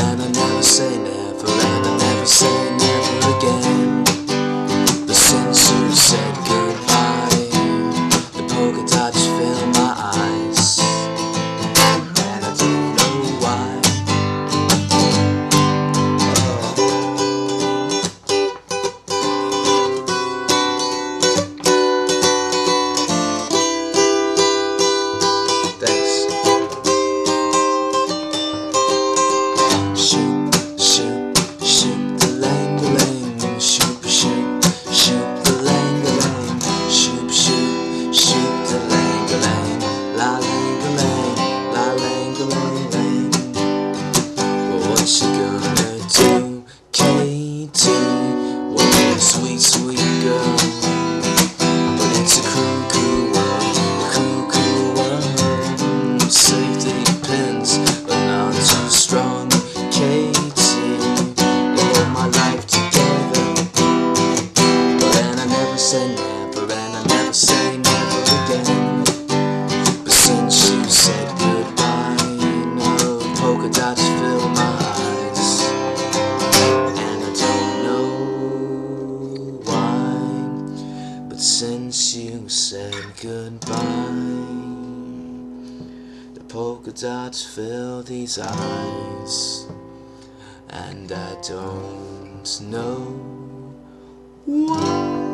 and I never say never and I never say sweet, sweet girl. But it's a cuckoo world, a cuckoo world. Safety pins are not too strong. Katie, all my life together. But then I never said goodbye. The polka dots fill these eyes, and I don't know why.